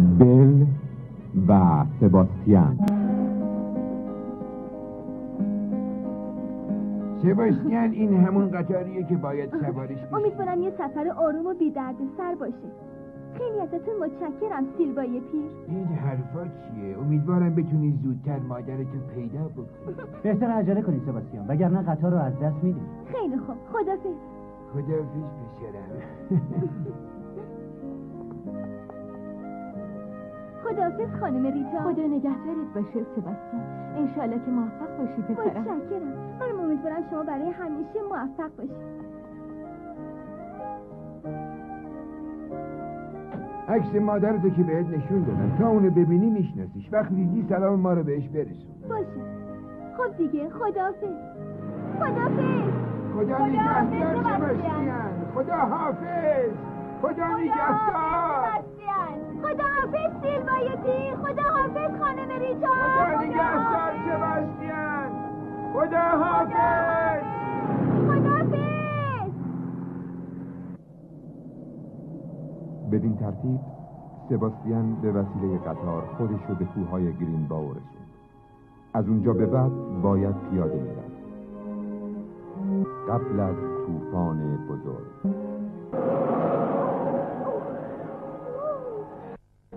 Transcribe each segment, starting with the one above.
بل و سباستیان سباستیان این همون قطاریه که باید سوارش بشی امیدوارم یه سفر آروم و بی سر باشه. خیلی ازتون متشکرم سیلوای پیر. این حرفا چیه؟ امیدوارم بتونی زودتر مادرتو پیدا بکنی. بهتر عجله کنی سباستیان. وگرنه قطار رو از دست میدیم خیلی خوب. خدافظ. خدافظ پسرم خدافظ خانم ریتا. خدا نگهدارت باشه سباستیان انشالله که موفق باشی پسرم متشکرم. من امیدوارم شما برای همیشه موفق باشید عکس مادرتو که بهت نشون دادم. تا اونو ببینی میشناسیش. وقتی دیدی سلام ما رو بهش برسون. باشه. خب دیگه خدافظ خدافظ خدا نگهدار خدا حافظ خدا نگهدار خدا حافظ سیلوایتی خدا حافظ خانم ریتا. خدا نگهدار سباستیان خدا حافظ. خدا حافظ. بدین ترتیب سباستیان به وسیله قطار خودش رو به کوههای گرین باو رسوند. از اونجا به بعد باید پیاده می‌رفت. قبل از طوفان بزرگ.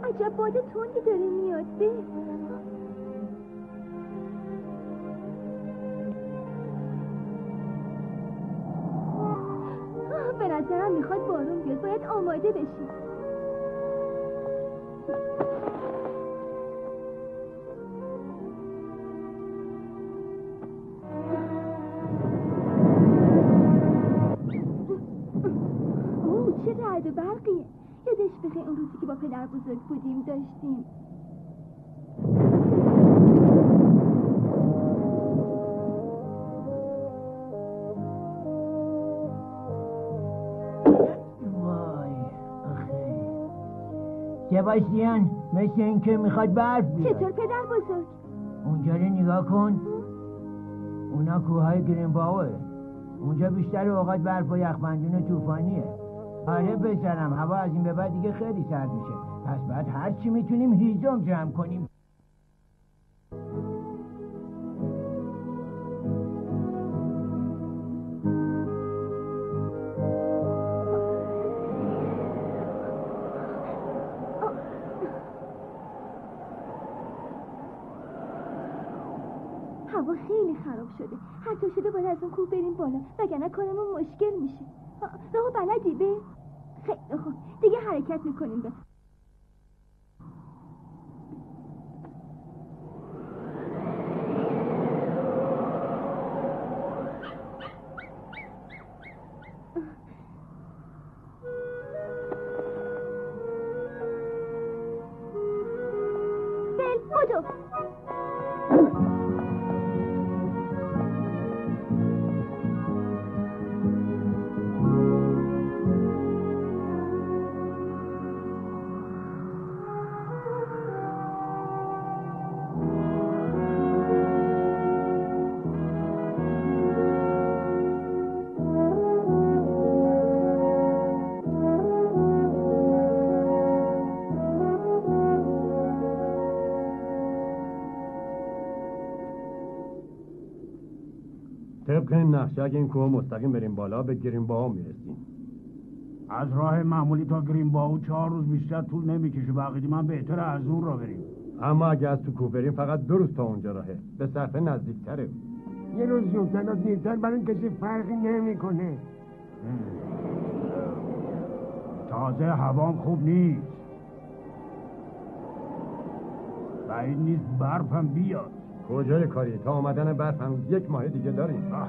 عجب باد تندی داره میاد به به نظرم می‌خواد بارون بیاد. باید آماده بشیم که با پدر بزرگ بودیم داشتیم. سباستیان مثل اینکه می‌خواد برف بیاد. چطور پدر بزرگ؟ اونجا رو نگاه کن. اونا کوههای گرینباوه اونجا بیشتر اوقات برف و یخبندون طوفانیه آره پسرم هوا از این به بعد دیگه خیلی سرد میشه. پس بعد هر چی می‌تونیم هیزم جمع کنیم. هوا خیلی خراب شده. حتی شده باید از اون کوه بریم بالا وگرنه کارمون مشکل میشه. راهو بلدی به خیلی خوب دیگه حرکت می‌کنیم به این نقشه اگه این کوه مستقیم بریم بالا به گرین باها می‌رسیم. از راه معمولی تا گرین باو چهار روز بیشتر طول نمی‌کشه. بقیدی من بهتر از اون را بریم. اما اگه از تو کوه بریم فقط دو روز تا اونجا راهه. به صرفه نزدیکتره. یه روز زودتر و دیرتر برای کسی فرقی نمی‌کنه. تازه هوام خوب نیست. بعید نیست برفم بیاد. کجای کاری؟ تا آمدن برف هنوز یک ماه دیگه داریم. آه،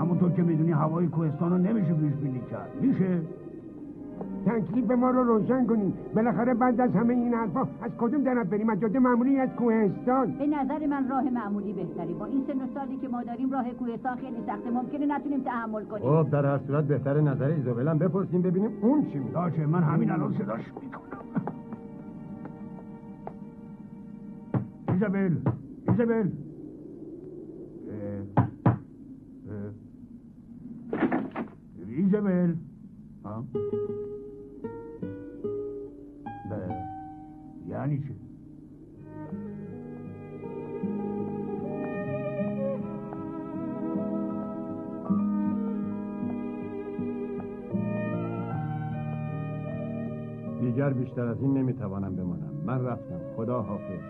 همونطور که می‌دونی هوای کوهستان رو نمیشه پیش بینی کرد. میشه؟ تکلیف ما رو روشن کنیم. بالاخره بعد از همه این حرفا از کدوم طرف بریم؟ از جاده معمولی از کوهستان؟ به نظر من راه معمولی بهتری با این سن و سالی که ما داریم راه کوهستان خیلی سخته ممکنه نتونیم تحمل کنیم. خب در هر صورت بهتر نظر ایزابلم بپرسیم ببینیم اون چی میگه. باشه من همین الان صداش می‌کنم. ایزابل ایزابل. Isabel. Ha? Be, yani ki. دیگر بیشتر از این نمی‌توانم بمانم. من رفتم. خدا حافظ.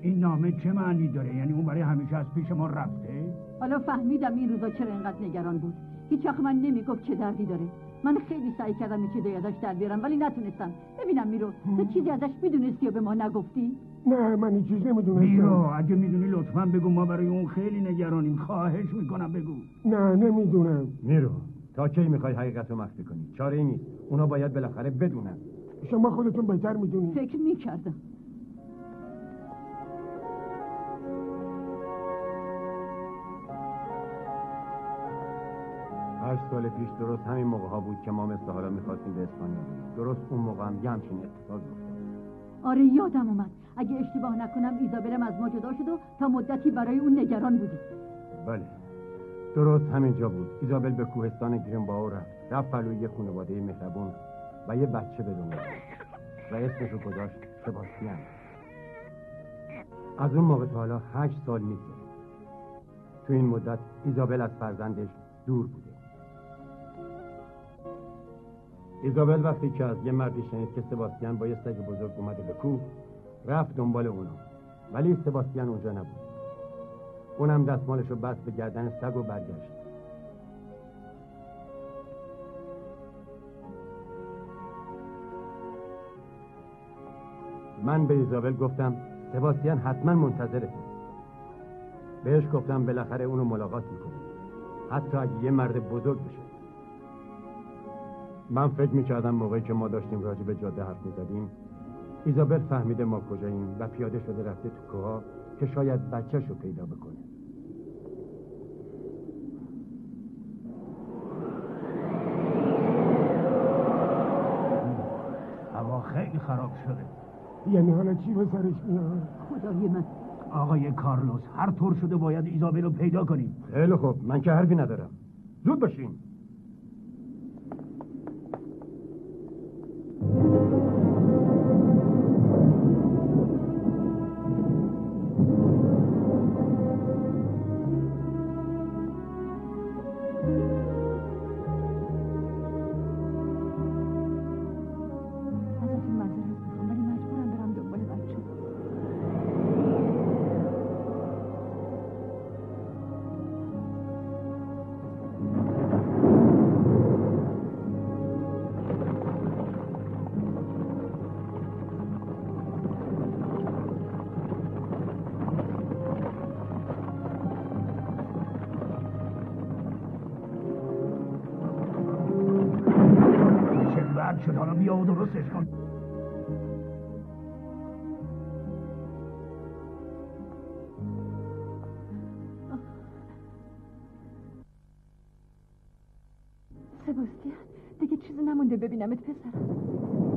این نامه چه معنی داره؟ یعنی اون برای همیشه از پیش ما رفته؟ حالا فهمیدم این روزا چرا اینقدر نگران بود. هیچ وقت من نمی‌گفت چه دردی داره. من خیلی سعی کردم این چیزی ازش در بیارم ولی نتونستم. ببینم میرو تو چیزی ازش می‌دونستی یا به ما نگفتی؟ نه من این چیز نمی‌دونستم. میرو اگه می‌دونی لطفا بگو ما برای اون خیلی نگرانیم. خواهش می‌کنم بگو. نه نمی‌دونم. میرو تا کی می‌خوای حقیقت رو مخفی کنی؟ چاره ای نیست. اونا باید بالاخره بدونن شما خودتون بهتر می‌دونید. فکر می‌کردم. هشت سال پیش درست همین موقع ها بود که ما مثل حالا می‌خواستیم به اسپانیا بریم. درست اون موقع هم یه همچین افتاد. آره یادم اومد. اگه اشتباه نکنم ایزابلم از ما جدا شد و تا مدتی برای اون نگران بودی. بله. درست همینجا بود. ایزابل به کوهستان گرینباو رفت. رفت پلوی یه خانواده مهربون و یه بچه به دنیا و اسمش رو گذاشت سباستیان. از اون موقع تا حالا هشت سال میگذره. تو این مدت ایزابل از فرزندش دور بوده. ایزابل وقتی که از یه مردی شنید که سباستیان با یه سگ بزرگ اومده به کوه رفت دنبال اونا. ولی سباستیان اونجا نبود. اونم دستمالش رو بست به گردن سگ و برگشت. من به ایزابل گفتم سباستیان حتما منتظرته بهش گفتم بالاخره اونو ملاقات می‌کنه حتی اگه یه مرد بزرگ بشه. من فکر می‌کردم موقعی که ما داشتیم راجع به جاده حرف می‌زدیم ایزابل فهمیده ما کجاییم و پیاده شده رفته تو کوها که شاید بچهش رو پیدا بکنه. هوا خیلی خراب شده. یعنی حالا چی به سرش میاد؟ خدای من. آقای کارلوس هر طور شده باید ایزابل رو پیدا کنیم. خیلی خوب. من که حرفی ندارم. زود باشین. سباستیان دیگه چیزی نمونده ببینمت پسرم.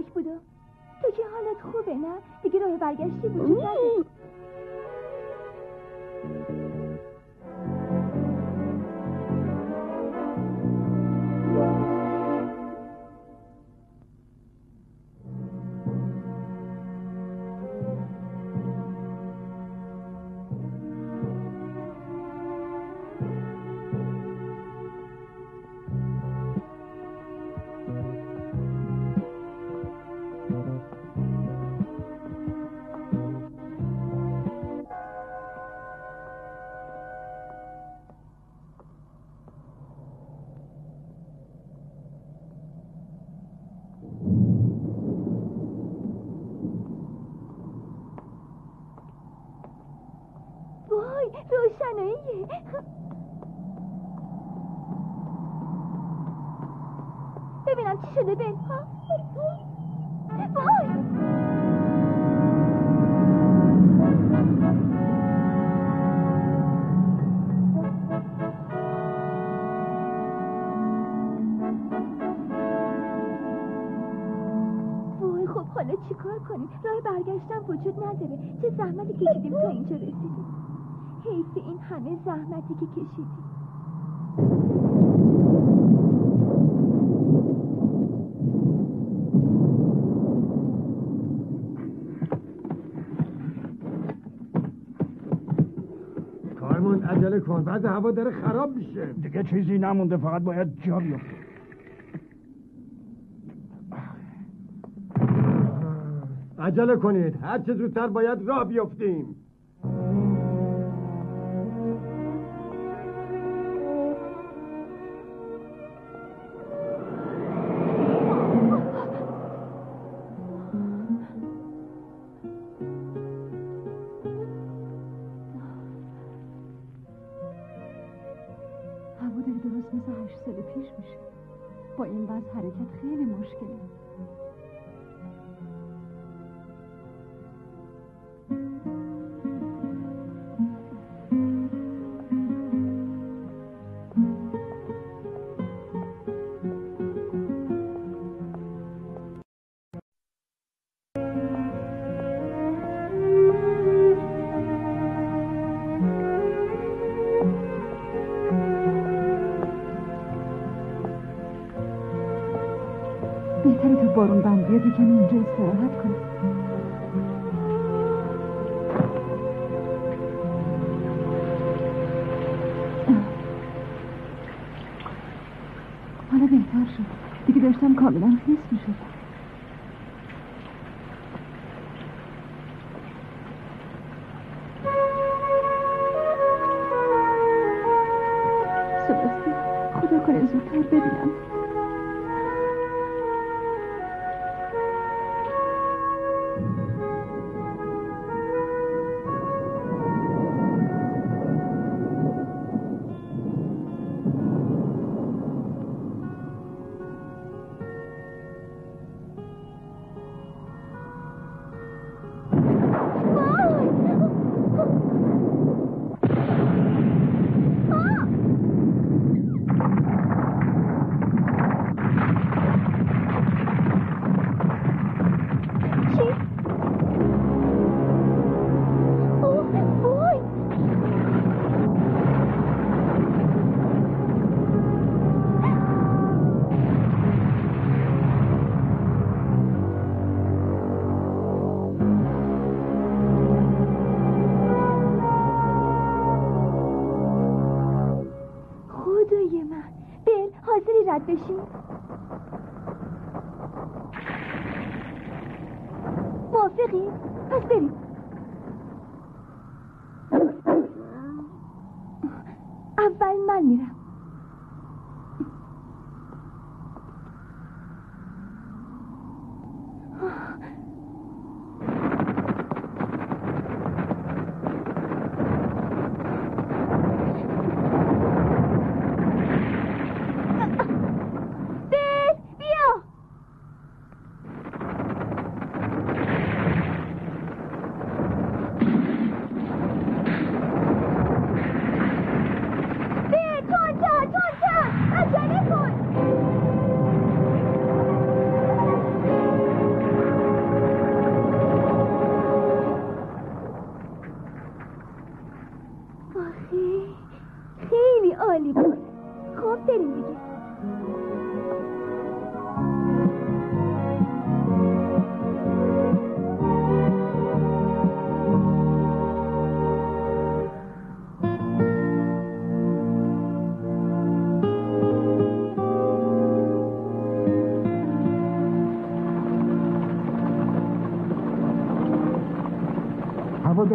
خطرناک بودا تو که حالت خوبه نه؟ دیگه راه برگشتی وجود نداره. شده بن ها وای وای خب حالا چیکار کنیم؟ راه برگشتن وجود نداره. چه زحمتی کشیدیم تا اینجا رسیدیم؟ حیف این همه زحمتی که کشیدیم کارمون عجله کن بعد هوا داره خراب میشه. دیگه چیزی نمونده فقط باید جا بیفته. عجله کنید هر چه زودتر باید راه بیفتیم. بیاد یکم اینجا استراحت کنه حالا بهتر شد. دیگه داشتم کاملا خیس می‌شد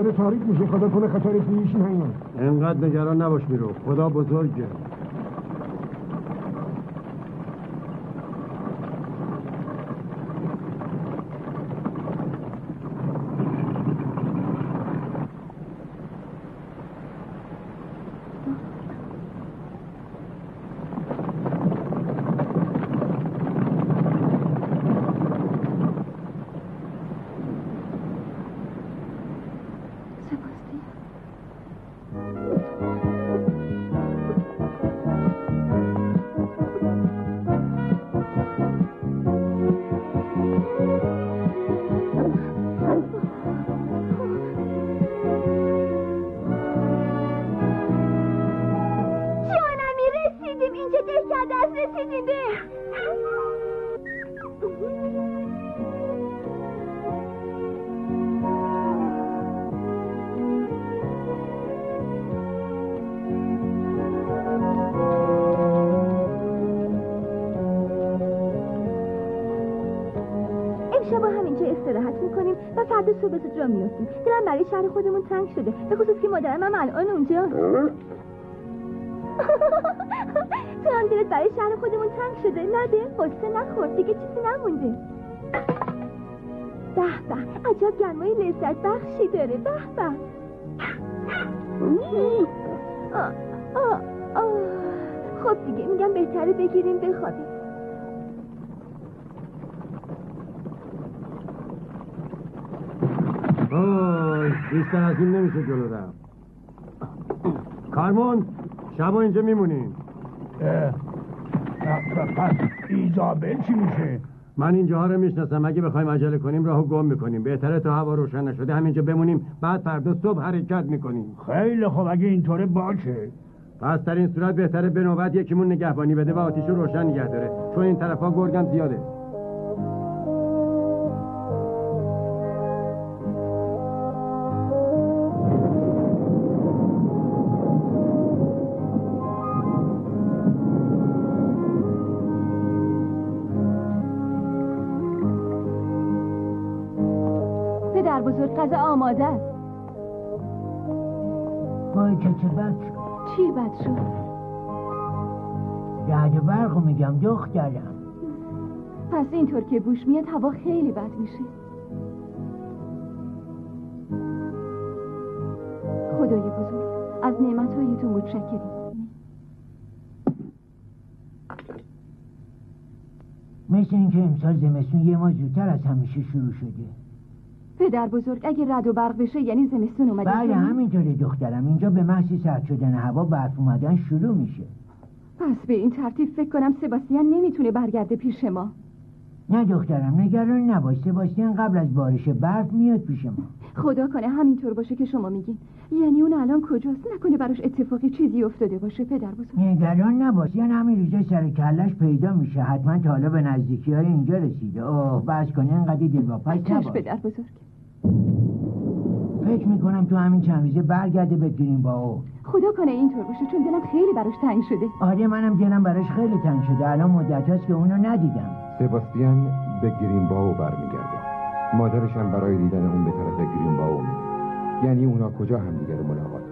داره تاریک میشه خدا کنه خطر پیش نیاد انقدر نگران نباش میرو خدا بزرگه. استراحت می‌کنیم و فردا صبح زود را میافتیم. دلم برای شهر خودمون تنگ شده. به خصوص که مادرم هم الان اونجا. تو هم دلت برای شهر خودمون تنگ شده. نده قصه نخور. دیگه چیزی نمونده. به به عجب گرمای لذت بخشی داره. به به. خب دیگه میگم بهتره بگیریم بخوابیم. آی بیشتر از این نمیشه جلو رفت. کارمون شب اینجا میمونیم پس ایزابل چی میشه؟ من اینجاها رو می‌شناسم. اگه بخوایم عجله کنیم راهو گم می‌کنیم. بهتره تا هوا روشن نشده همینجا بمونیم. بعد فردا صبح حرکت می‌کنیم. خیلی خوب اگه اینطوره باشه. پس در این صورت بهتره به نوبت یکیمون نگهبانی بده و آتیش رو روشن نگه داره. چون این طرفا گرگم زیاده. وای که چه بد؟ شد چی بد شد؟ رعد برق میگم دخترم پس اینطور که بوش میاد هوا خیلی بد میشه. خدای بزرگ از نعمت تو متشکریم مثل اینکه امسال زمستون یه ماه زودتر از همیشه شروع شده. پدر بزرگ اگه رد و برق بشه یعنی زمستون اومده. بله؟ همینطوره دخترم. اینجا به محض سرد شدن هوا برف اومدن شروع میشه. پس به این ترتیب فکر کنم سباستیان نمی‌تونه برگرده پیش ما. نه دخترم نگران نباش سباستیان قبل از بارش برف میاد پیش ما. خدا کنه همینطور باشه که شما میگین. یعنی اون الان کجاست؟ نکنه براش اتفاقی چیزی افتاده باشه پدر بزرگ. نگران نباش یعنی همین روزا سر کلش پیدا میشه. حتما تا حالا به نزدیکی های اینجا رسیده. اوه بس کنه اینقدر دل واپس چشم نباش. پدر بزرگ. فکر می‌کنم تو همین چند روزه برگرده به گرین باو خدا کنه اینطور باشه چون دلم خیلی براش تنگ شده. آره منم دلم براش خیلی تنگ شده. الان مدت هست که اونو ندیدم. سباستیان به گرینباو برمیگرده. مادرش هم برای دیدن اون به طرف گرینباو میره یعنی اونا کجا همدیگه رو ملاقات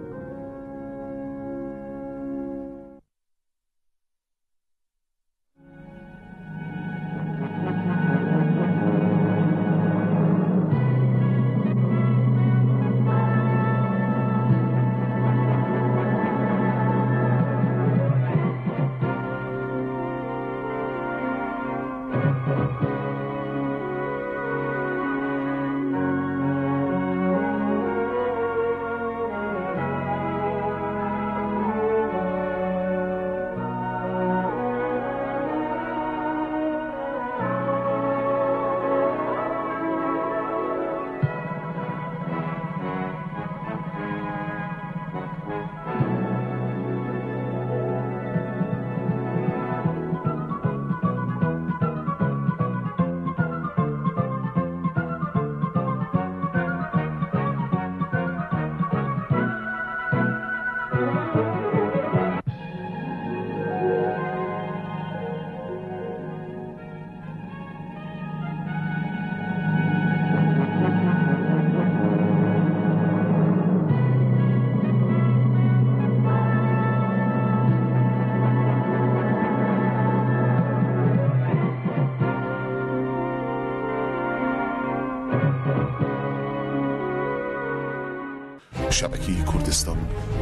کردستان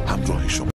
همراه شما.